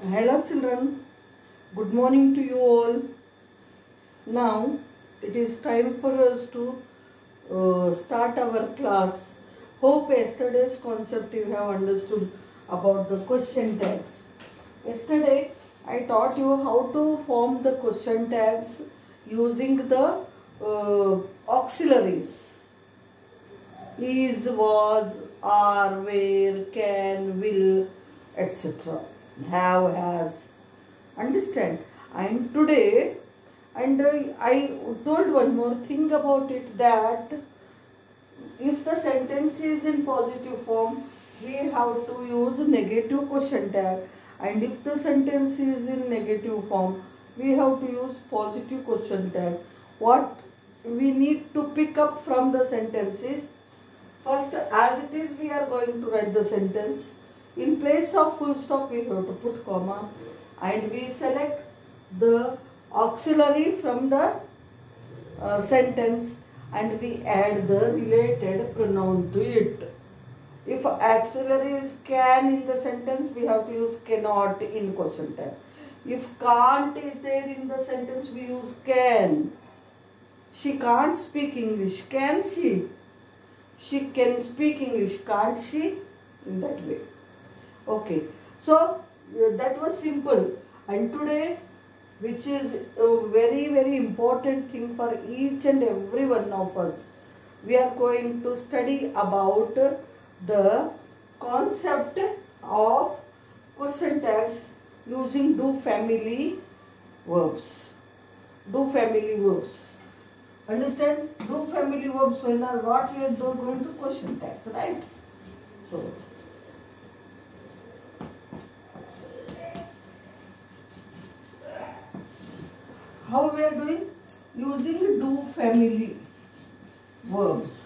Hello children, good morning to you all. Now it is time for us to uh, start our class. Hope yesterday's concept you have understood about the question tags. Yesterday I taught you how to form the question tags using the uh, auxiliaries is, was, are, were, can, will, etc. Have, has. Understand? And today, and I told one more thing about it that if the sentence is in positive form, we have to use negative question tag. And if the sentence is in negative form, we have to use positive question tag. What we need to pick up from the sentences First, as it is, we are going to write the sentence. In place of full stop, we have to put comma and we select the auxiliary from the uh, sentence and we add the related pronoun to it. If auxiliary is can in the sentence, we have to use cannot in question tag. If can't is there in the sentence, we use can. She can't speak English. Can she? she can speak English, can't she? In that way. Okay. So uh, that was simple. And today, which is a very, very important thing for each and every one of us, we are going to study about the concept of question tags using do family verbs. Do family verbs. Understand? Do family verbs when are what we are going to question tags, right? So, how we are doing? Using do family verbs.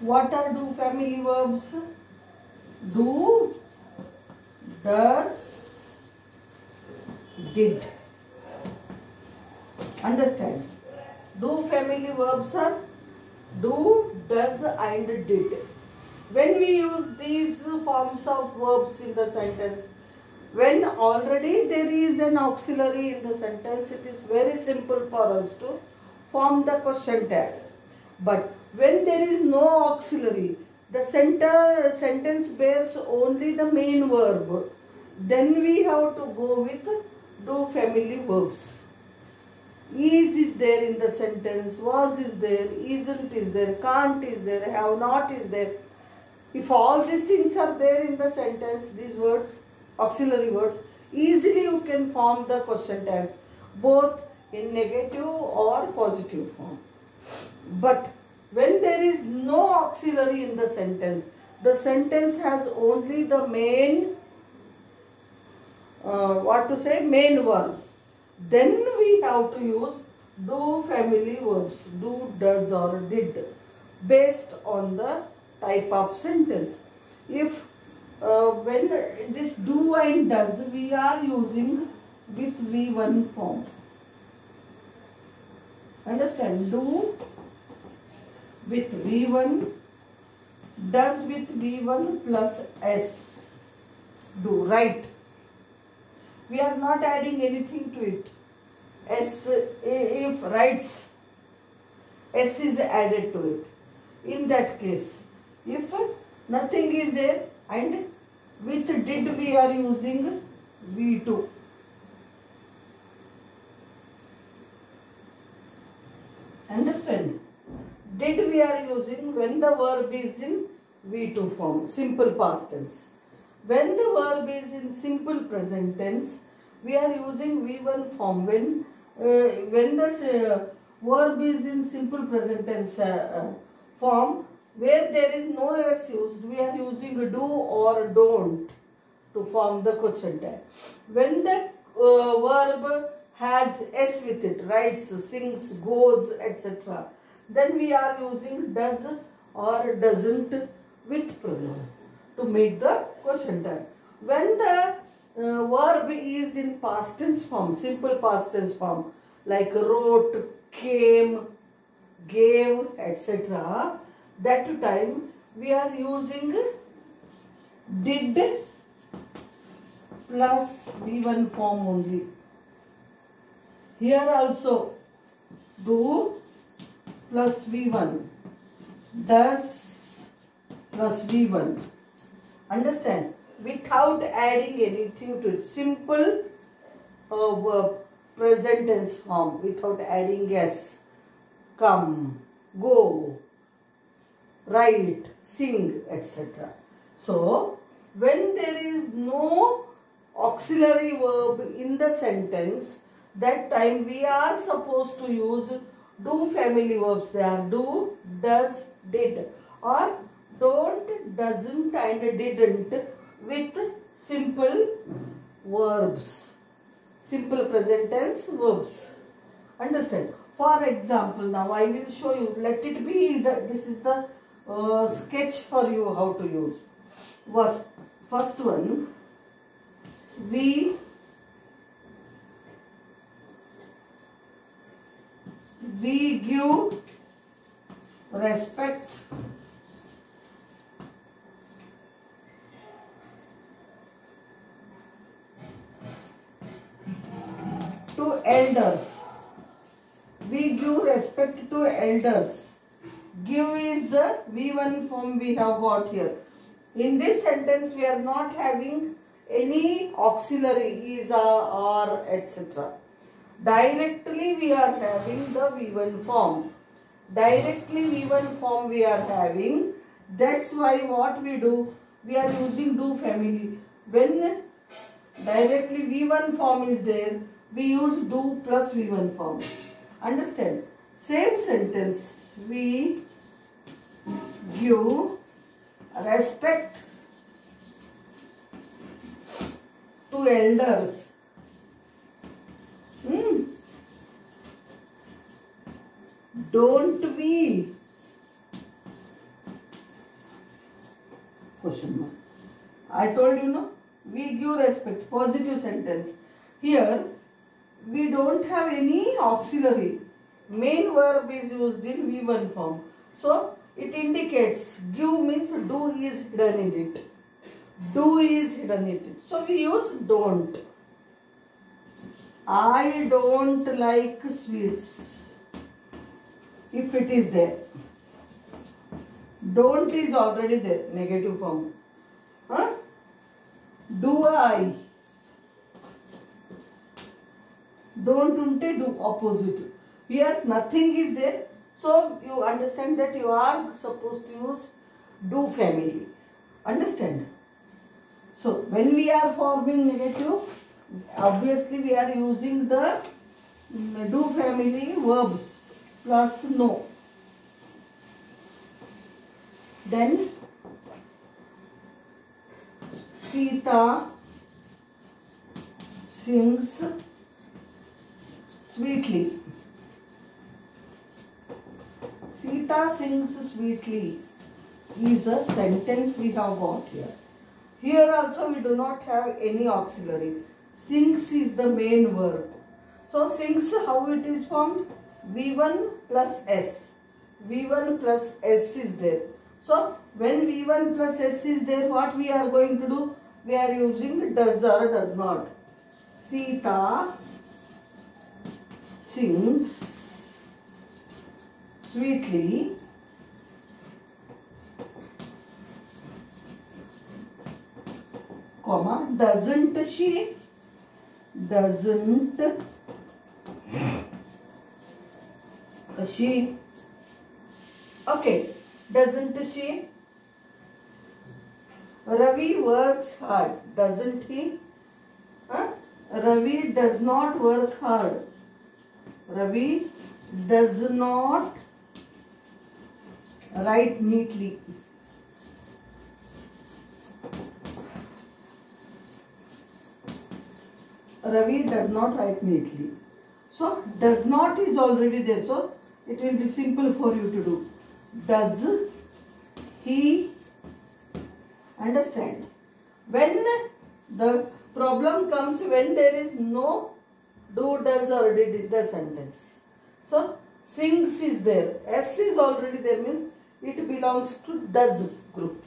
What are do family verbs? Do, does, did. Understand? Do family verbs are do, does and did. When we use these forms of verbs in the sentence, when already there is an auxiliary in the sentence, it is very simple for us to form the question tag. But when there is no auxiliary, the center sentence bears only the main verb. Then we have to go with do family verbs is is there in the sentence, was is there, isn't is there, can't is there, have not is there. If all these things are there in the sentence, these words, auxiliary words, easily you can form the question tags, both in negative or positive form. But when there is no auxiliary in the sentence, the sentence has only the main, uh, what to say, main verb then we have to use do family verbs, do, does or did based on the type of sentence. If uh, when this do and does we are using with V1 form. Understand? Do with V1, does with V1 plus S. Do, right? We are not adding anything to it. S, if writes, S is added to it. In that case, if nothing is there and with did we are using V2. Understand? Did we are using when the verb is in V2 form, simple past tense. When the verb is in simple present tense, we are using V1 form. When uh, when the uh, verb is in simple present tense uh, form, where there is no s used, we are using do or don't to form the question tag. When the verb has s with it, writes, sings, goes, etc., then we are using does or doesn't with pronoun to make the question tag. When the uh, verb is in past tense form, simple past tense form, like wrote, came, gave, etc. That time we are using did plus V1 form only. Here also do plus V1 does plus V1. Understand? Without adding anything to it. Simple uh, uh, present tense form without adding s. Come, go, write, sing, etc. So, when there is no auxiliary verb in the sentence, that time we are supposed to use do family verbs. They are do, does, did or don't, doesn't and didn't with simple verbs. Simple present tense verbs. Understand? For example, now I will show you. Let it be this is the uh, sketch for you how to use. Was first one we we give respect to elders we give respect to elders give is the v1 form we have got here. In this sentence we are not having any auxiliary is a or etc directly we are having the v1 form. Directly v1 form we are having. That's why what we do we are using do family. When directly v1 form is there we use do plus v1 form. Understand? Same sentence we give respect to elders Hmm. Don't we? Question mark. I told you no. We give respect. Positive sentence. Here we don't have any auxiliary. Main verb is used in V1 form. So it indicates give means do is hidden in it. Do is hidden in it. So we use don't. I don't like sweets. If it is there. Don't is already there, negative form. Huh? Do I? Don't unte do opposite. Here nothing is there. So you understand that you are supposed to use do family. Understand? So when we are forming negative, obviously we are using the do family verbs plus no. Then Sita sings sweetly. Sita sings sweetly is a sentence we have got here. Here also we do not have any auxiliary. Sings is the main verb. So sings how it is formed? V1 plus S. V1 plus S is there. So when V1 plus S is there, what we are going to do? We are using does or does not. Sita sings sweetly. Comma doesn't she? Doesn't she? Okay doesn't she? Ravi works hard doesn't he? Huh? ravi does not work hard. Ravi does not write neatly Ravi does not write neatly. So, does not is already there. So, it will be simple for you to do. Does he understand? When the problem comes when there is no do, does or did the sentence. So, sings is there. S is already there means it belongs to does group.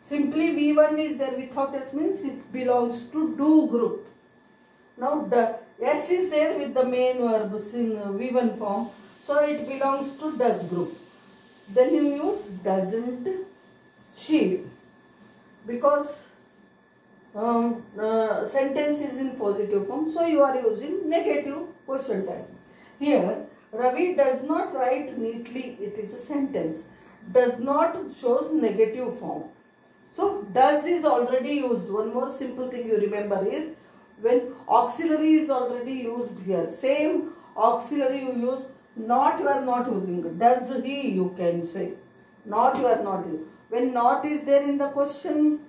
Simply V1 is there without S means it belongs to do group. Now the S is there with the main verb in uh, V1 form. So it belongs to does group. Then you use doesn't she because um, uh, sentence is in positive form. So you are using negative question tag. Here Ravi does not write neatly. It is a sentence. Does not shows negative form. So does is already used. One more simple thing you remember is when auxiliary is already used here. Same auxiliary you use. Not you are not using. Does he you can say. Not you are not using. When not is there in the question,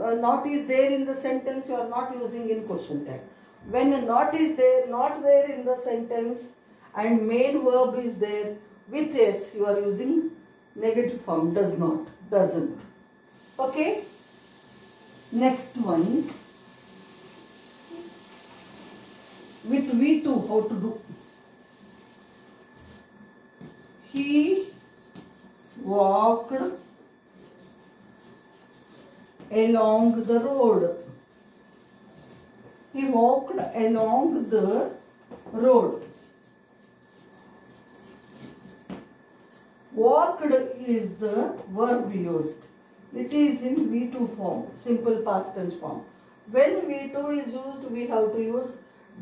uh, not is there in the sentence, you are not using in question tag. When not is there, not there in the sentence and main verb is there with s, you are using negative form, does not, doesn't. Okay? Next one. With V2, how to do? He walked along the road. He walked along the road. Walked is the verb used. It is in V2 form, simple past tense form. When V2 is used, we have to use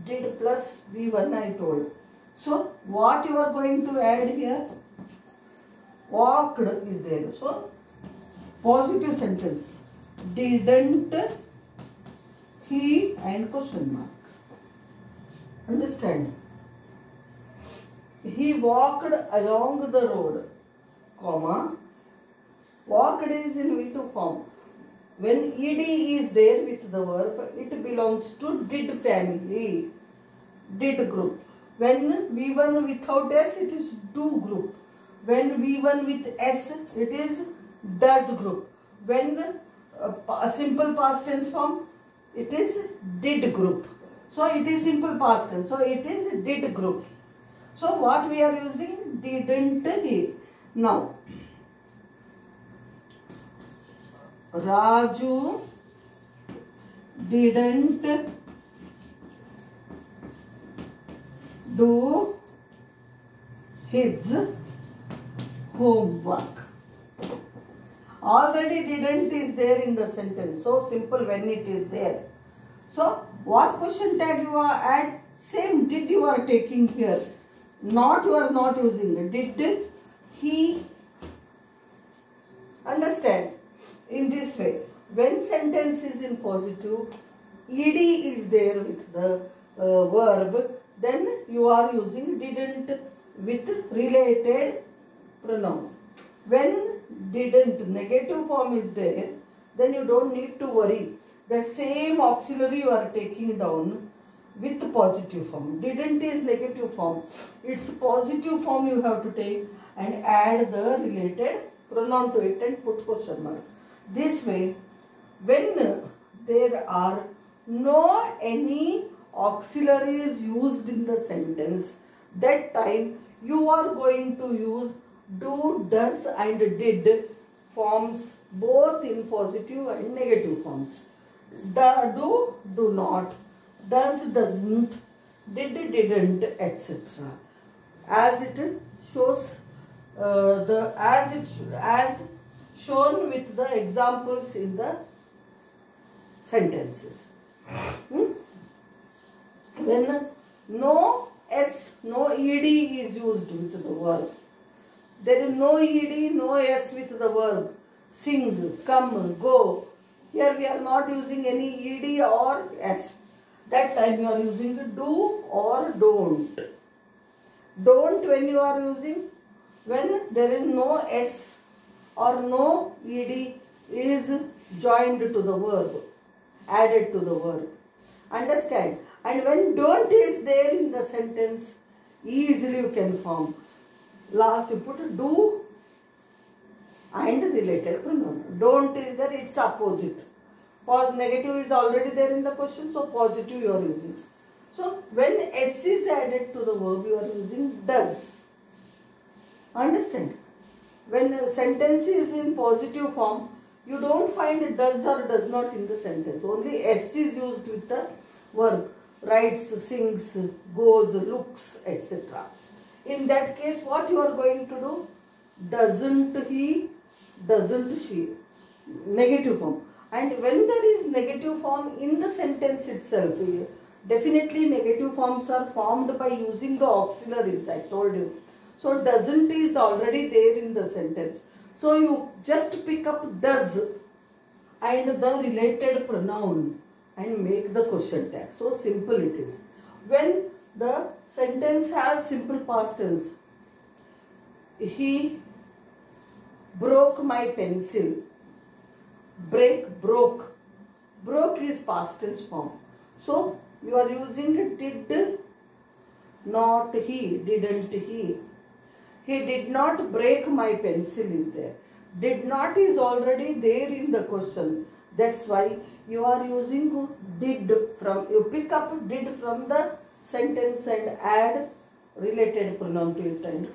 did plus V1 I told. So, what you are going to add here? Walked is there. So, positive sentence. Didn't he and question mark. Understand? He walked along the road, comma. Walked is in V2 form. When ed is there with the verb, it belongs to did family, did group. When V1 without S, it is do group. When V1 with S, it is does group. When uh, a simple past tense form, it is did group. So it is simple past tense. So it is did group. So what we are using? Didn't. Now, Raju didn't do his homework. Already didn't is there in the sentence. So simple when it is there. So what question tag you are add? Same did you are taking here. Not you are not using. Did he understand? In this way. When sentence is in positive, ed is there with the uh, verb, then you are using didn't with related pronoun. When didn't negative form is there, then you don't need to worry. The same auxiliary you are taking down with positive form. Didn't is negative form. Its positive form you have to take and add the related pronoun to it and put question mark. This way, when there are no any auxiliaries used in the sentence, that time you are going to use do, does and did forms both in positive and negative forms. Do, do, do not, does, doesn't, did, didn't, etc. As it shows uh, the as it as shown with the examples in the sentences. Hmm? When no s, no ed is used with the verb. There is no ed, no s with the verb. Sing, come, go. Here we are not using any ed or s. That time you are using do or don't. Don't when you are using when there is no s or no ed is joined to the verb, added to the verb. Understand? And when don't is there in the sentence, easily you can form. Last you put do and related pronoun. Don't is there, it's opposite. Pos negative is already there in the question, so positive you are using. So when s is added to the verb, you are using does. Understand? When a sentence is in positive form, you don't find does or does not in the sentence. Only S is used with the verb. Writes, sings, goes, looks, etc. In that case, what you are going to do? Doesn't he, doesn't she? Negative form. And when there is negative form in the sentence itself, definitely negative forms are formed by using the auxiliaries, I told you. So doesn't is already there in the sentence. So you just pick up does and the related pronoun and make the question tag. So simple it is. When the sentence has simple past tense, he broke my pencil. Break, broke. Broke is past tense form. So you are using did not he, didn't he. He did not break my pencil is there. Did not is already there in the question. That's why you are using did from, you pick up did from the sentence and add related pronoun to it and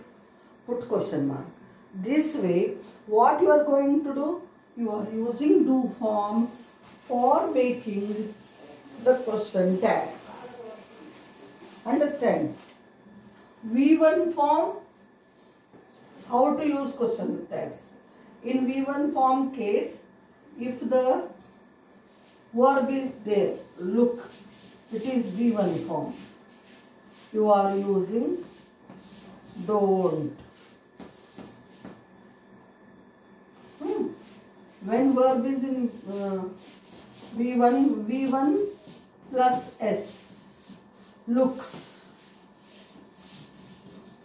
put question mark. This way, what you are going to do? You are using do forms for making the question tags. Understand? V1 form, how to use question tags. In V1 form case, if the verb is there, look, it is V1 form. You are using don't. Hmm. When verb is in uh, V1, V1 plus S, looks,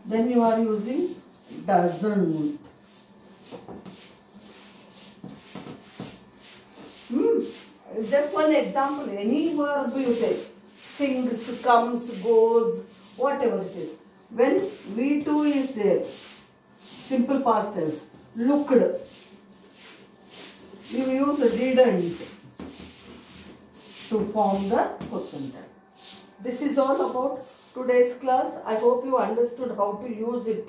then you are using doesn't. Hmm. Just one example, any verb you take, sings, comes, goes, whatever it is. When V2 is there, simple past tense, looked, you use didn't to form the question tag. This is all about today's class. I hope you understood how to use it.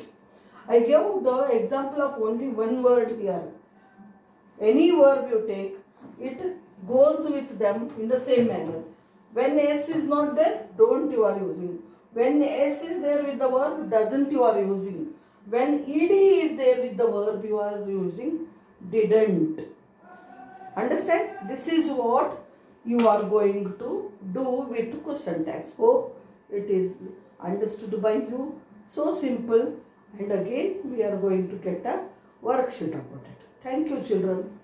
I gave the example of only one word here. Any verb you take, it goes with them in the same manner. When S is not there, don't you are using. When S is there with the verb, doesn't you are using. When ED is there with the verb, you are using didn't. Understand? This is what you are going to do with question tags. Hope it is understood by you. So simple. And again, we are going to get a worksheet about it. Thank you, children.